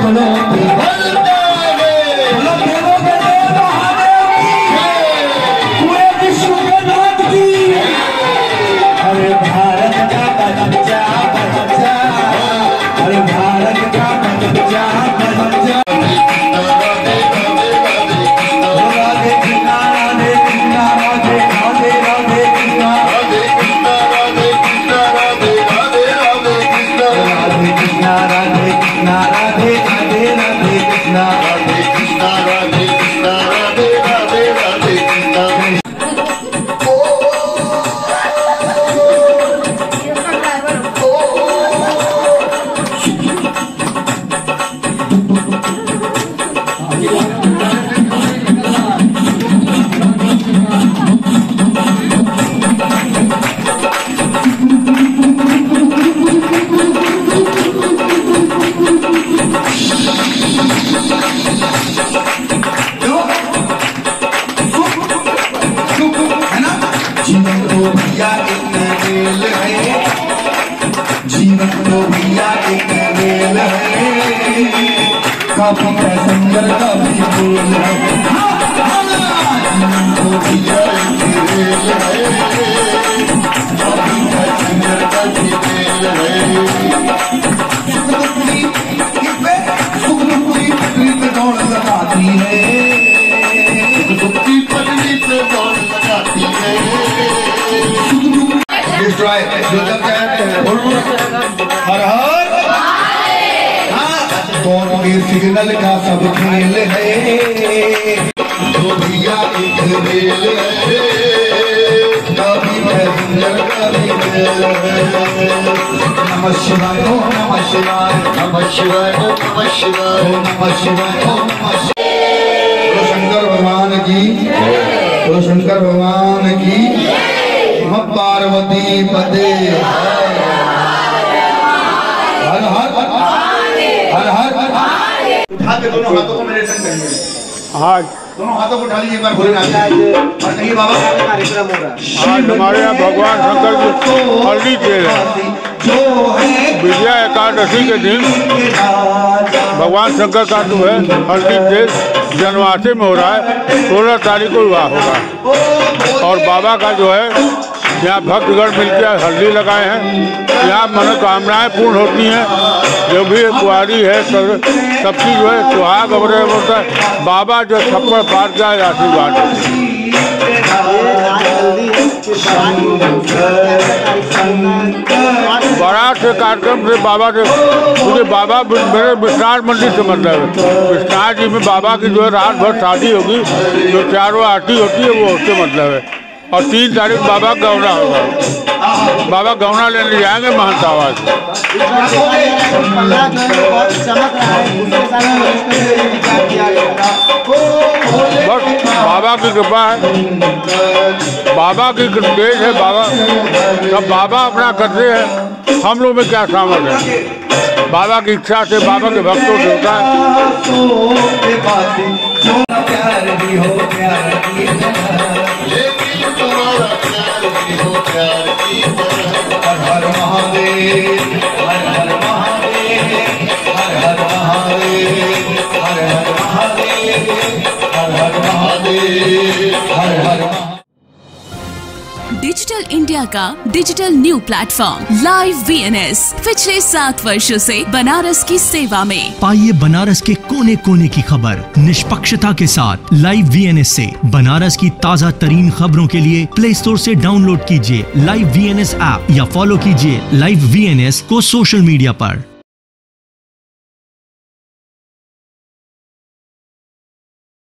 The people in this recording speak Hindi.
Colombia. भैया एक मेल है। जीवन तो भैया एक मेल है। काफ़ी पैसेंजर का भी मेल है। जीवन तो भैया एक मेल है। डिस्ट्रॉय मतलब क्या है बोलो हर हर दोनों के सिग्नल का सब खेल है। दो भैया एक रेल है कभी पैसेंजर कभी रेल नमः शिवाय ओम नमः शिवाय। नमः शिवाय ओम नमः शिवाय। ओम नमः शिवाय ओम नमः शिवाय। शंकर भगवान की। शंकर भगवान की। पार्वती पते। हर हर हर हर उठा के दोनों हाथों को मेरे संग करिए। आज। दोनों हाथों को उठा लीजिए एक बार भोलेनाथ और कहिए बाबा आज हमारे यहाँ भगवान शंकर की हल्दी तेल है। जो है विजया एकादशी के दिन भगवान शंकर का जो है हल्दी तेल जनवासी में हो रहा है सोलह तारीख को विवाह होगा। और बाबा का जो है यहाँ भक्तगण मिलकर हल्दी लगाए हैं। यहाँ मनोकामनाएँ पूर्ण होती हैं। जो भी कुआरी है, सब सबकी जो है सुहाग वगैरह होता है। बाबा जो छप्पड़ पार का आशीर्वाद बारात से कार्यक्रम से बाबा से मुझे बाबा मेरे विश्वनाथ मंदिर से मतलब है विश्वनाथ जी में बाबा की जो है रात भर शादी होगी, जो चारों आरती होती है, वो उससे मतलब है। और तीन तारीख बाबा गौना होगा। बाबा गौना लेने जाएँगे महंत आवाज़ बस बाबा की कृपा है। बाबा की तेज है बाबा। सब बाबा अपना करते हैं। हम लोग में क्या सामर्थ है? बाबा की इच्छा से बाबा के भक्तों से होता है। महादेव हर हर महादेव हर हर महादेव इंडिया का digital new platform live VNS पिछले सात वर्षों से बनारस की सेवा में। पाइए बनारस के कोने कोने की खबर, निष्पक्षता के साथ। लाइव वीएनएस से बनारस की ताज़ा तरीन खबरों के लिए प्ले स्टोर ऐसी डाउनलोड कीजिए live V N S app या फॉलो कीजिए लाइव वी एन एस को सोशल मीडिया पर।